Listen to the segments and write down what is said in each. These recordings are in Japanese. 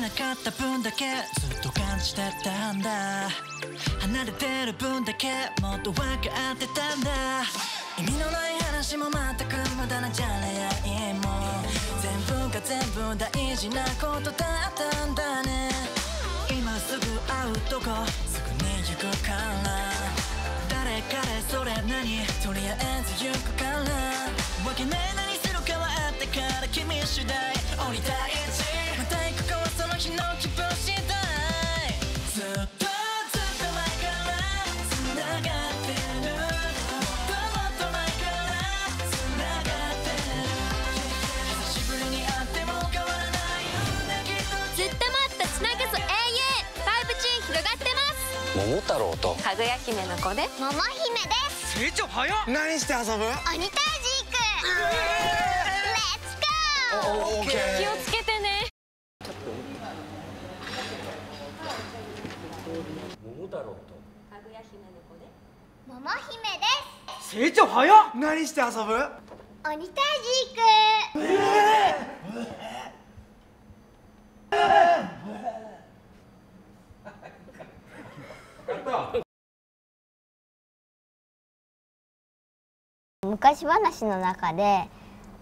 なかった分だけずっと感じてたんだ。離れてる分だけもっと分かってたんだ。意味のない話も全く無駄なじゃれ合いも全部が全部大事なことだったんだね。今すぐ会うとこすぐに行くから誰彼それ何とりあえず行くからわけない何するかはあってから君次第降りたい。かはその日の気分次第ずっとずっと前から繋がってるもっともっと前から繋がってる久しぶりに会っても変わらないような気分ずっと待ったつなぐぞ永遠 5G 広がってます。桃太郎と。かぐや姫の子で。桃姫です成長早っ何して遊ぶ？鬼退治行く。レッツゴーオッケ気をつけてね桃太郎と。かぐや姫の子で桃姫です。成長早っ。何して遊ぶ？鬼退治行く。昔話の中で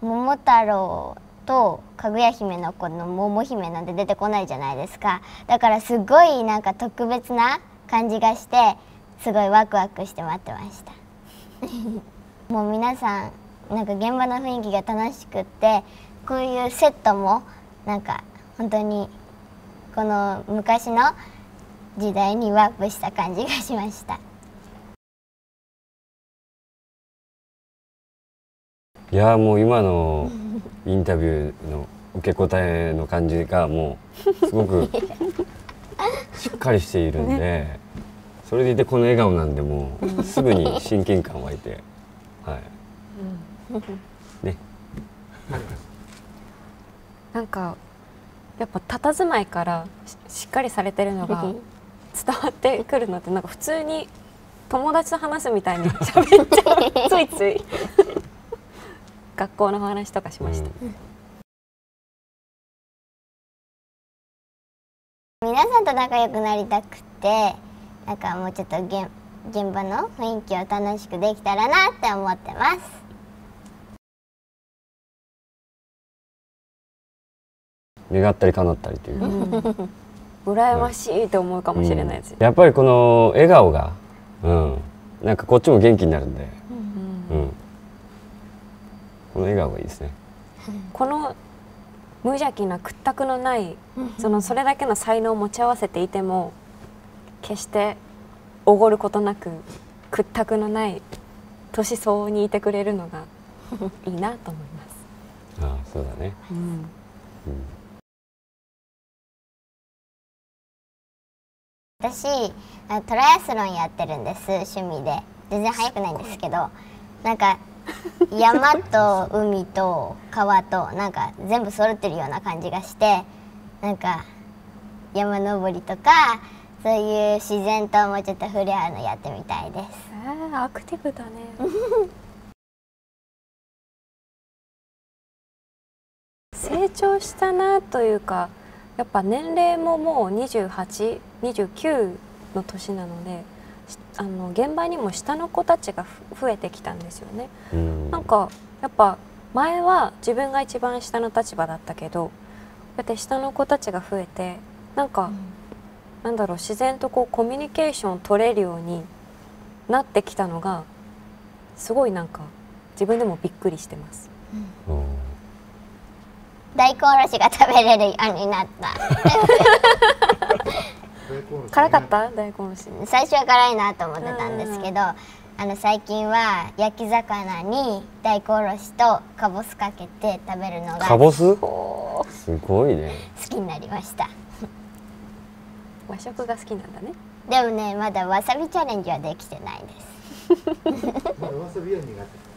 桃太郎とかぐや姫の子の桃姫なんて出てこないじゃないですか。だからすごいなんか特別な感じがしてすごいワクワクして待ってました。もう皆さんなんか現場の雰囲気が楽しくってこういうセットもなんか本当にこの昔の時代にワープした感じがしました。いやもう今のインタビューの受け答えの感じがもうすごく しっかりしているんで、それでいてこの笑顔なんでもうすぐに親近感湧いてはい。ね。なんかやっぱ佇まいからししっかりされてるのが伝わってくるのってなんか普通に友達と話すみたいに 喋っちゃうついつい 学校の話とかしました、皆さんと仲良くなりたくてなんかもうちょっと現現場の雰囲気を楽しくできたらなって思ってます。願ったり叶ったりという、羨ましいと思うかもしれないです、やっぱりこの笑顔が、うん、なんかこっちも元気になるんで、うん。この笑顔がいいですね。この無邪気な屈託のないそのそれだけの才能を持ち合わせていても決しておごることなく屈託のない年相応にいてくれるのが いいなと思います。ああそうだね。うん私あトライアスロンやってるんです趣味で全然速くないんですけどなんか山と海と川となんか全部揃ってるような感じがしてなんか山登りとかそういう自然ともうちょっと触れ合うのやってみたいですえーアクティブだね。成長したなというかやっぱ年齢ももう2829の年なのでしあの現場にも下の子たちがふ増えてきたんですよね。うん。なんかやっぱ前は自分が一番下の立場だったけどこうやって下の子たちが増えてなんか、なんだろう自然とこうコミュニケーションを取れるようになってきたのがすごいなんか自分でもびっくりしてます。うん。大根おろしが食べれるようになった辛かった？大根おろし。最初は辛いなと思ってたんですけどあの最近は焼き魚に大根おろしとかぼすかけて食べるのが好かぼす？すごいね。きになりました。和食が好きなんだね。でもねまだわさびチャレンジはできてないです。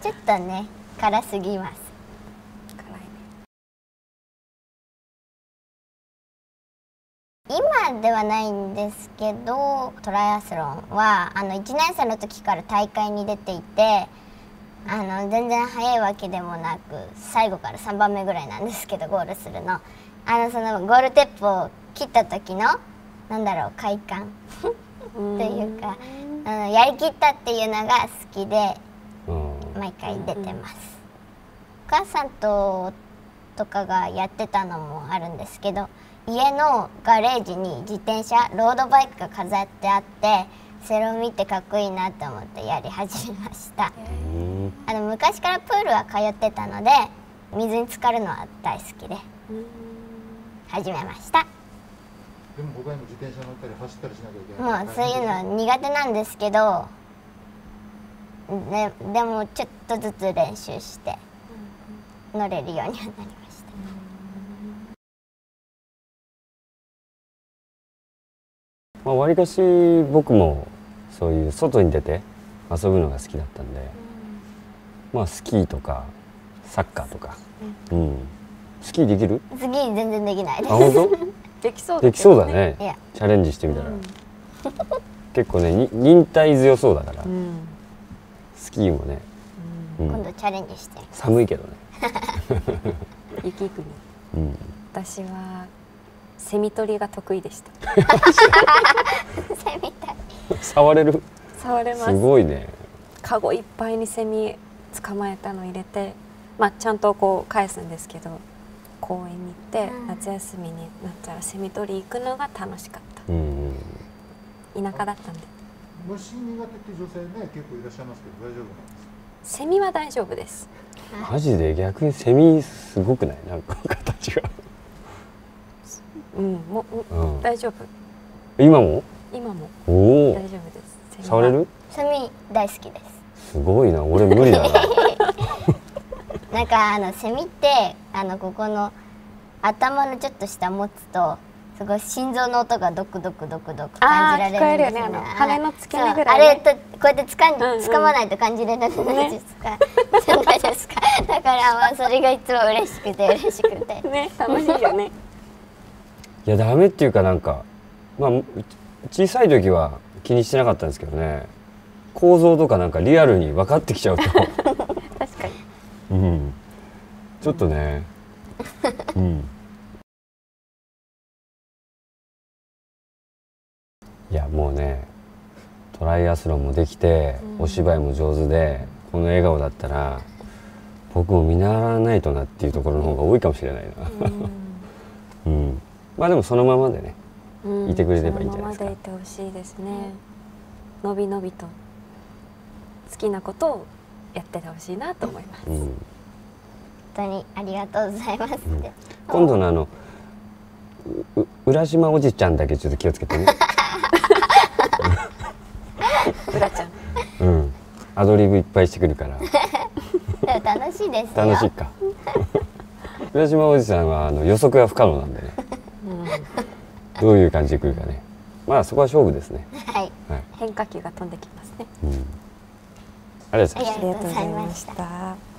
ちょっとね辛すぎます今ではないんですけどトライアスロンはあの1年生の時から大会に出ていてあの全然速いわけでもなく最後から3番目ぐらいなんですけどゴールするの。あのそのゴールテップを切切った時のなんだろう快感。うん。というか、あのやりきったっていうのが好きでうん。毎回出てます、お母さんととかがやってたのもあるんですけど家のガレージに自転車ロードバイクが飾ってあってそれを見てかっこいいなと思ってやり始めました。うん。あの昔からプールは通ってたので水に浸かるのは大好きで始めました。でも他にも自転車乗ったり走ったりしなきゃいけない。もうそういうのは苦手なんですけどね、でもちょっとずつ練習して乗れるようにはなりましたまあわりかし僕もそういう外に出て遊ぶのが好きだったんで、まあスキーとかサッカーとか、うん、スキーできる？次全然できないです。あ本 できそう当できそうだね。チャレンジしてみたら、結構ねに忍耐強そうだから、うん。スキーもね、うん。今度チャレンジして。寒いけどね、雪国。うん、私はセミ取りが得意でした。セミたい触れる？触れます。すごいね。カゴいっぱいにセミ捕まえたの入れてまあちゃんとこう返すんですけど公園に行って、うん。夏休みになったらセミ取り行くのが楽しかっうんうん。た田舎だったんで。虫苦手って女性ね結構いらっしゃいますけど大丈夫なんですか？セミは大丈夫です。マジで逆にセミすごくない？なんか形が、うんもううん、大丈夫。今も？今も。おお。大丈夫です。触れる？セミ大好きです。すごいな。俺無理だな。なんかあのセミってあのここの頭のちょっと下持つとすごい心臓の音がドクドクドクドク感じられるんですあー聞こえるよね。あの羽の付け根ぐらいね。あれとこうやってつかん、うんうん。掴まないと感じられないじゃないですか、じゃないですか。だからまあそれがいつも嬉しくて嬉しくて。ね楽しいよねいやダメっていうかなんかまあう小さい時は気にしてなかったんですけどね。構造とかなんかリアルに分かってきちゃうと、確かに。うん、ちょっとね、うん、いやもうねトライアスロンもできて、お芝居も上手でこの笑顔だったら僕も見習わないとなっていうところの方が多いかもしれないな、うん、まあでもそのままでねうん。いてくれればいいんじゃないですか。そのままでいてほしいですね。のびのびと好きなことをやっててほしいなと思います。うん、本当にありがとうございます、今度のあのうう浦島おじちゃんだけちょっと気をつけてね、うらちゃん。うん、アドリブいっぱいしてくるから。楽しいですよ。楽しいか。浦島おじさんはあの予測が不可能なんでねどういう感じで来るかね。まあそこは勝負ですね、はい。はい。変化球が飛んできますね。うん、ありがとうございました